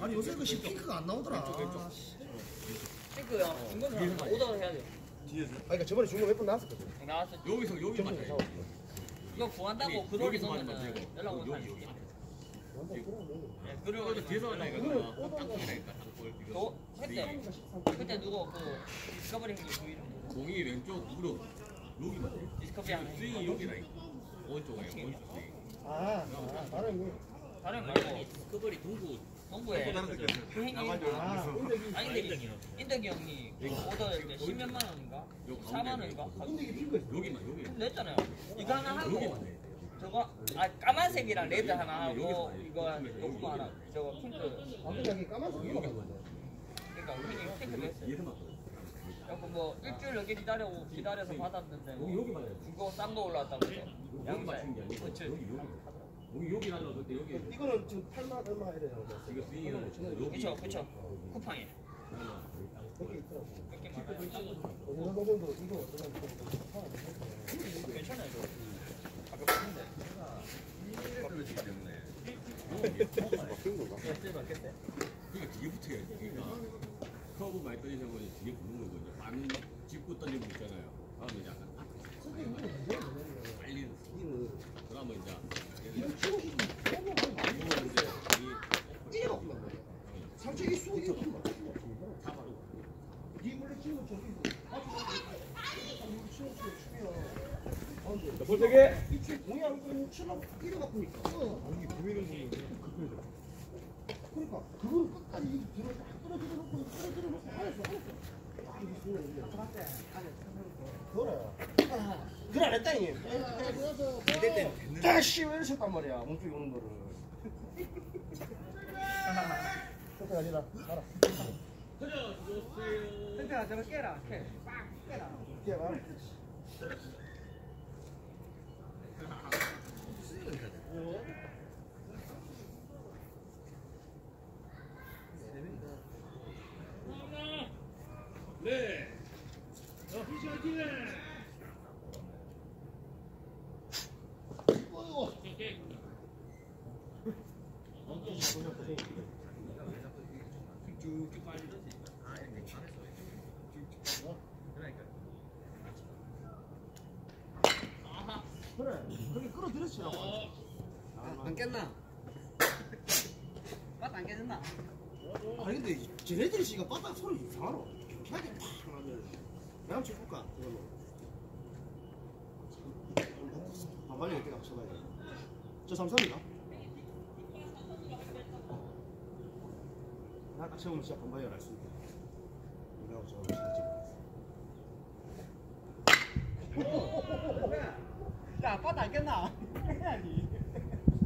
아니 요새 그 핑크가 안 나오더라. 핑크요. 이거는 오더를 해야 돼요. 아 그러니까 저번에 중고 몇번 나왔었거든. 나왔어. 여기서 여기. 사왔어. 이거 구한다고 맞으면 되고. 연락 여기, 살게. 여기. 예, 그리고 그리고 뒤에서 하니까 땅콩이라니까 땅콩. 저 그때 그때 누구 그 디스커버리 형님 그 이름 공이 왼쪽 무릎 여기 맞아요. 디스커버리 하는 스윙이 여기라니까. 오른쪽에 오른쪽 스윙. 아, 아 다른 다른 말고 커버리 동구 동구에 그 형님 거. 아, 근데 인덕이 형이 오더 이제 10몇만 원인가? 4만 원인가? 여기만 여기. 냈잖아요. 이거 하나 하고. 저거 아 까만색이랑 레드 하나 하고 이거 요거 하나 저거 핑크 방금 까만색 이거. 그러니까 형님 핑크 냈어요. 그래서 뭐 일주일 넘게 기다려 기다려서 받았는데 여기 여기 맞아요. 이거 싼 거 올라왔다고 해서 여기 양살 맞춘 게 아니고 그치 여기 여기. 여기 날라 그때 여기 이거는 지금 8만 얼마 해야 되잖아. 이거 스윙이라고 여기. 그쵸 그쵸 쿠팡에 여기 있더라고. 그렇게 많아요 어느 정도 이거 그냥 괜찮아요 저 가볍는데 커버리기 때문에. 깼대 깼대 그러니까 뒤에 붙어야지. 그러니까 커브 많이 떨리는 건 뒤에 붙는 거거든요. 반 짚고 떨리는 거 있잖아요. 그러면 이제 약간 빨리 그러면 이제 이게 이게 볼때게 이치 치면 이래 갖고 니까. 공이 보이는 공이 급해져. 그러니까 그걸 끝까지 딱 떨어뜨려 놓고 떨어뜨려 놓고 하였어 하였어. 아 이게. 그래. 그래 안 했다 이. 다시 왜 이랬단 말이야 몸쪽에 오는 거를. 그때 아니라 알아. 근데 저거 깨라 깨 빡 깨라 깨봐. 쭉쭉 빨리듯이. 그래. 그렇게 끌어들였지라고. 안 깼나? 맛안 깨졌나? 아니 근데 쟤네들이 지금 바닥 소리 이상하노. 경쾌하게 팍 하면 내가 한번 쳐볼까 이걸로. 반발이 이렇게 합쳐봐야 돼. 저 삼성이다. 나딱 채우면 진짜 반발이 날수 있게. 내가 저거 진짜 야 아빠도 안 깼나?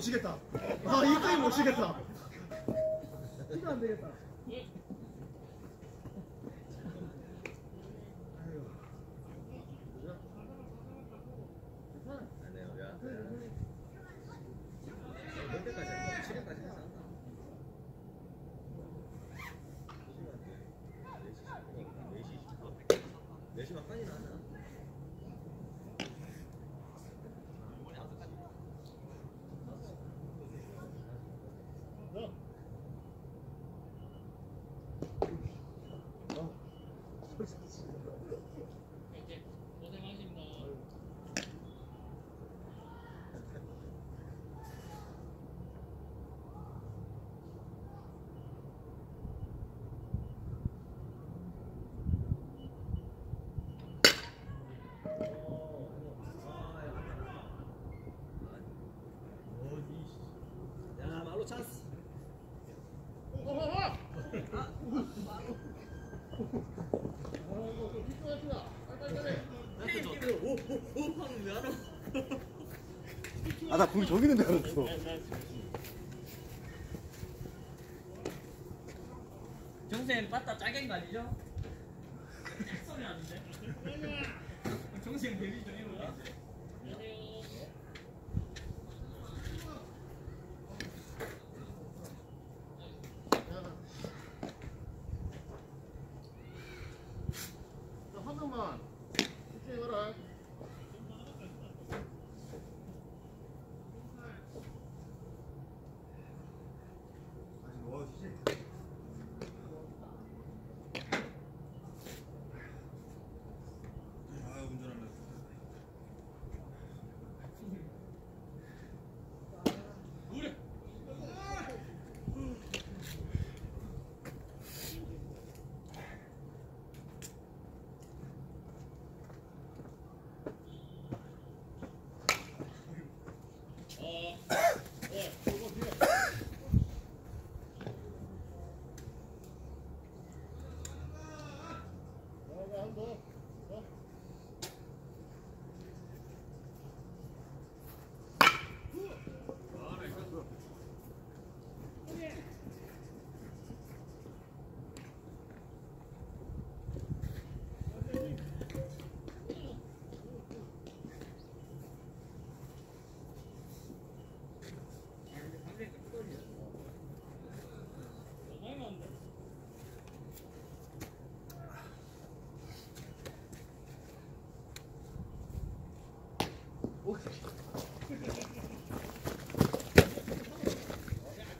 치겠다. 아 이거는 못 치겠다. 나 공이 저기 있는 줄 알았어. 정쌤 빠따 짜겐 거 아니죠? 소리 나는데? 정쌤 데뷔 좀 해볼래? 한 명만. 집중해 봐라.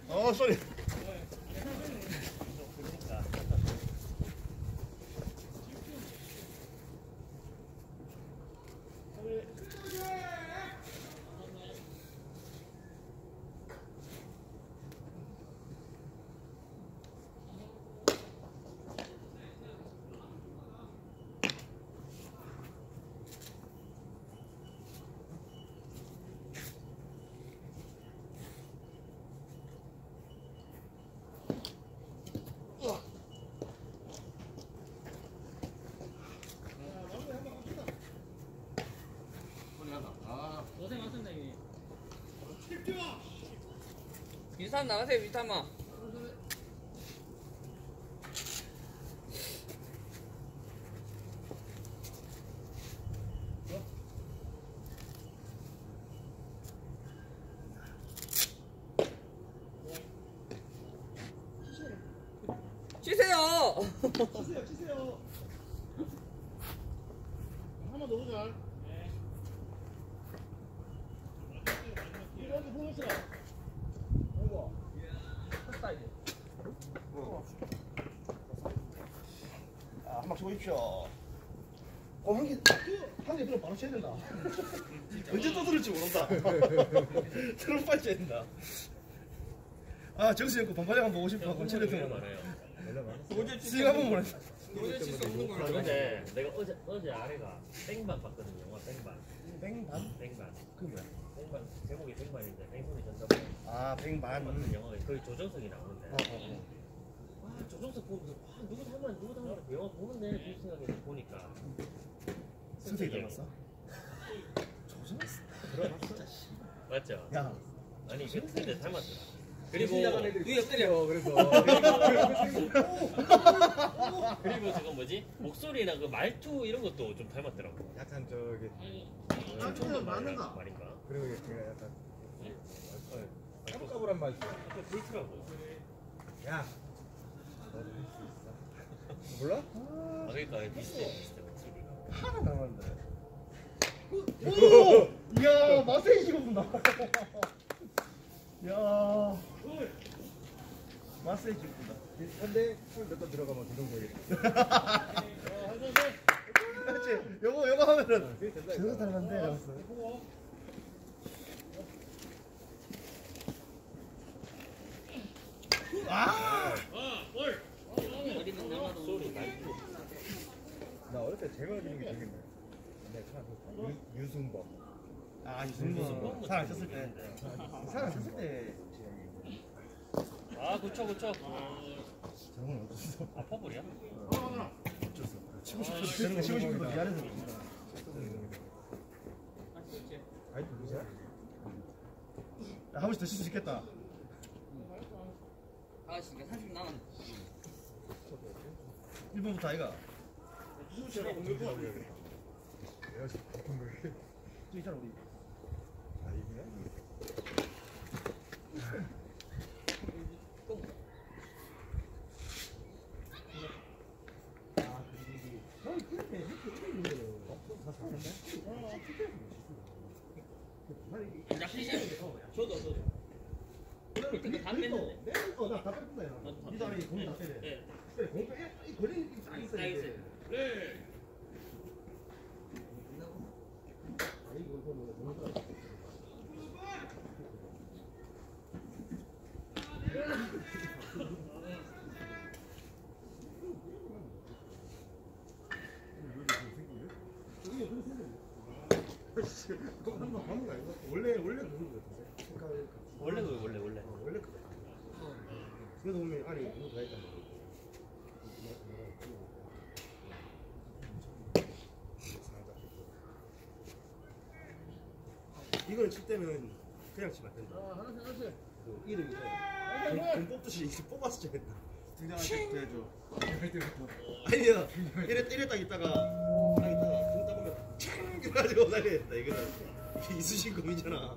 어, 쏘 위삼 나가세요 위삼아. 쉬세요. 치세요, 치세요. 한번 더 보자. 이거 보여주라. 아이고. 컸다 이제 아, 한번 쳐보십시오. 어, 한 개, 한 개 들어 바로 쳐야 된다. 언제 또 들을지 모른다. 트럼 쳐야 된다. 아, 정수 형거 반팔장 한번 보고 싶어. 그럼 쳐야 된다. 스윙 한번 보냈어. 근데 내가 어제 어제 아래가 땡반 봤거든요. 영화 땡반. 뱅반? 땡반. 그 뭐야? 땡반 제목이 땡반인데 땡손이 전자고 아, 뱅반. 같은 영화가 거의 조정석이 나오는데. 어, 어, 와 조정석 보면서 와 누구 닮아 누구 그 영화 보는데 그 생각에 보니까 선생님 닮았어? 맞죠? 야, 아니 근데 닮았더라. 그리고 위에 때려 그래서. 그리고 저거 뭐지 목소리나 그 말투 이런 것도 좀 닮았더라고. 약간 저기. 아, 그냥 맞는가? 말인가? 그리고 제가 약간. 어, 까불까불한. 약간 그렇더라고. 야. 몰라? 아 그러니까 비슷해 비슷해 목소리가. 하나 남았는데. 오! 이야, 맛에 이거 본다. 야. 마스에 찍는다. 근데 술몇잔 들어가면 두동거리. 그렇지. 요거 요거 하면은 저거 들어간대. 이러면서. 아! 나 어릴 때 제가 그리는 게 차, 유, 유순범. 아, 사람 쳤을 때. 쳤을 때. 아 그쵸 그쵸 저건 어땠어? 아 퍼블이야? 치고 싶어. 저런 거 치고 싶어도 미안해서 그런다. 아이 누구야? 야, 한 번씩 더칠수 있겠다. 아씨 30분 남았네 1번부터 아이가. 지금 바쁜. 저 있잖아, 우리. 아 피시 저도 저도 뺐는데 어, 나다 뺐다, 야. 나도 다이 사람이 공다 빼래. 예 그래, 공 빼. 이 거리 딱 있어. 딱있 아닌가? 원래 원래 그런 거 같은데. 원래 그 원래 원래 어, 원래 그래. 그래도 보면 아니 있단 말 이거는 칠 때는 그냥 치면 안 된다. 그 이름이 공 뽑듯이 이렇게 뽑아서 쳐야 된다. 등장할 때부터 해줘. 아니야. 이래 이래 딱 있다가 딱 있다가 공 따보면 창 이래가지고 날려야 된다. 이거는 이수신 공이잖아.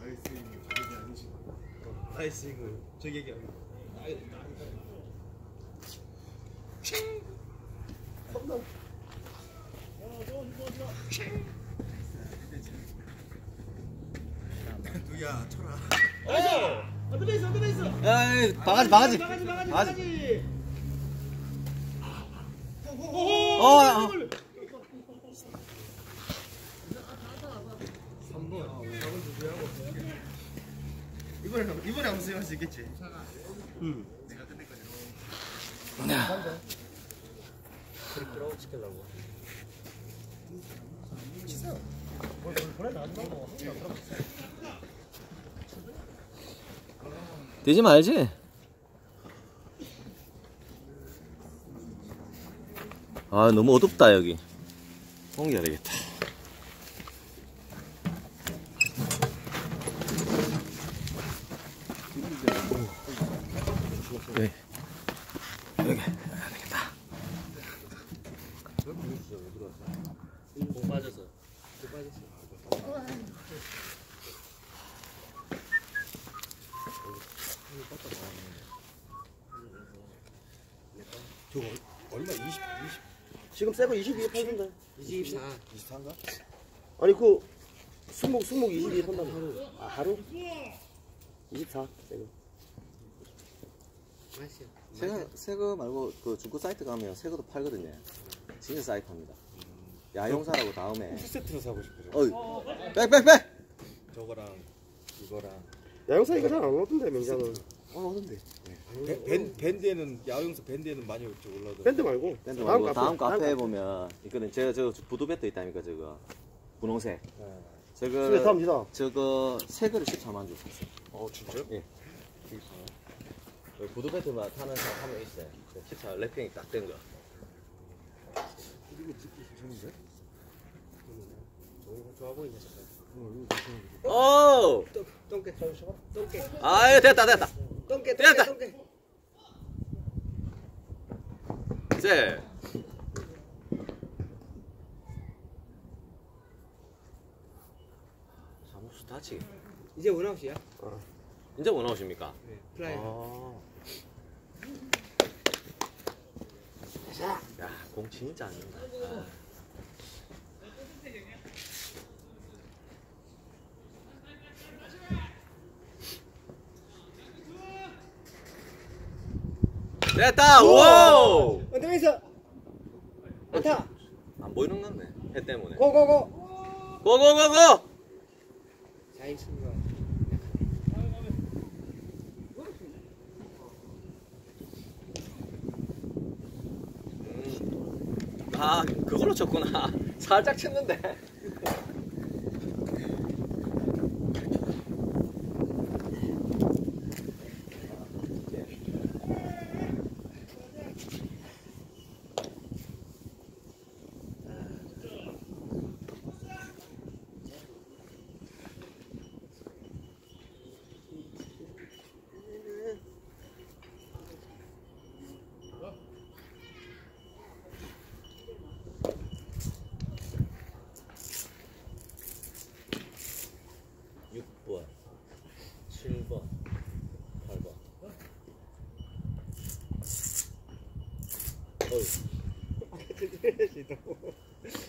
나이스 이거 저게 아니지. 나이스 이거 저기 얘기하면 나이 나이 칭 홈런 누야 쳐라. 어 어떻게 있어 어떻게 있어? 야, 바가지, 바가지. 바가지 바가지 바가지. 바가지. 어, 어. 3번. 4번 주주하고 이번에 한- 이번에 한번 수행할 수 있겠지? 응. 내가 끝낼 거지 들어 시키려고. 치세요 뭘 보내 나온다고 되지 말지. 아 너무 어둡다 여기. 옮겨야 되겠다. 네. 공 빠졌어. 저거 얼마 20 20 지금 새거 22에 팔던데 24. 24인가? 아니 그 수목 수목 22에 판다며 하루 아 하루? 24 새거. 새거 새거 말고 그 중고 사이트 가면 새거도 팔거든요. 진짜 사이트입니다. 야용사라고 다음에. 세트로 사고 싶어. 어, 빽빽빽. 저거랑 이거랑. 야영사 이거 잘 안 오던데 명장은 올라오던데. 밴 밴드에는 야영서 밴드에는 많이 올라오더라고. 밴드 말고 밴드 다음 말고 카페, 다음 카페에 카페. 보면 이거는 제가 저 부두배트 있다니까 저거 분홍색. 그래 저거 다음 니다 저거 세 그릇 14만 주 샀어요. 어 진짜요? 예. 부두배트만 타는 사람 한 명 있어요. 14 랩핑이 딱 된 거. 이거 듣기 괜찮은데? 저거 좋아 보이네 잠깐. 오! 똥개. 똥개. 아, 됐다 됐다. 똥개. 됐다. 똥개. 세. 사무수 다치. 이제 원아웃이야. 이제 뭐 나오십니까? 플라이. 아. 야, 공 진짜 안 된다. 됐다! 오! 언더베이스 안타 안 보이는 건데, 해 때문에. 고고고 고고고고! 자인 친구가 아, 그걸로 쳤구나. 살짝 쳤는데. 육번 7번, 8번. 어휴.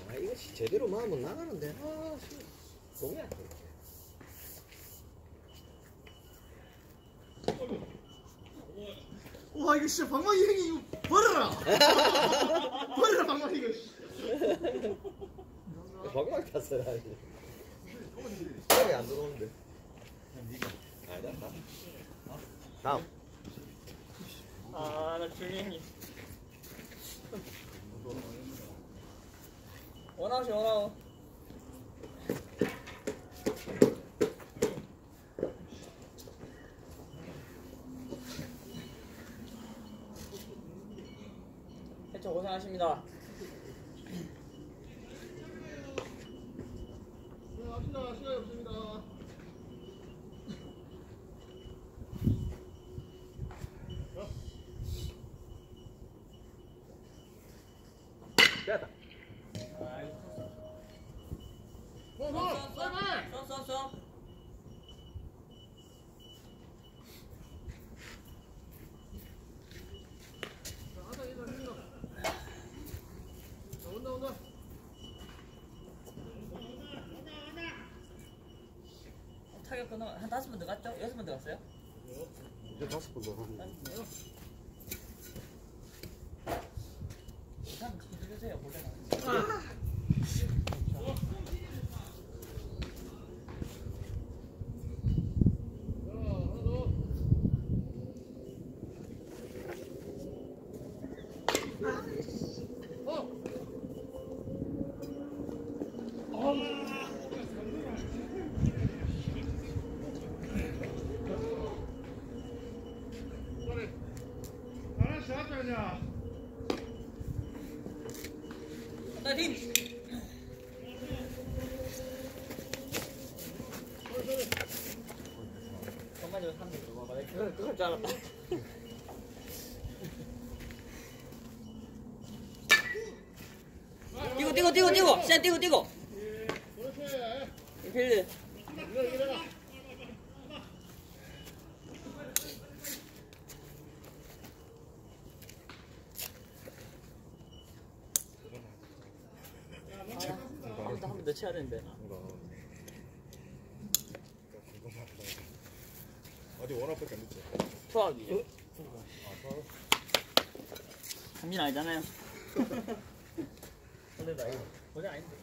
아, 이거 지- 제대로 마음은 나가는데. 아, 씨. 너무 약해. 와 이거 진짜 방망이 행위 이거 버려라. 버려라 방망이 이거. 방망이 탔어요, 아직. 손이 안 들어오는데. 아니다, 다음. 아나 주인이 원아웃이 원아웃 해초 고생하십니다 시간이 없습니다. 됐다. 온다 온다. 타격 끊어 한 다섯 번 들어갔죠? 여섯 번 들어갔어요? 이제 다섯 번 더. 한번 지켜주세요 원래는 하나씩 하자 그냥. 나팀 정말 이거 한대 들어가봐 내가 그걸 그걸 줄 알았다 뛰고 뛰고 뛰고 뛰고. 쌤 뛰고 뛰고. 필드. 아, 일단 한번 더 쳐야 되는데 아직 원합밖에 안 됐지. 투하기. 한민 아니잖아요. 근데 나 이거 원래 아닌데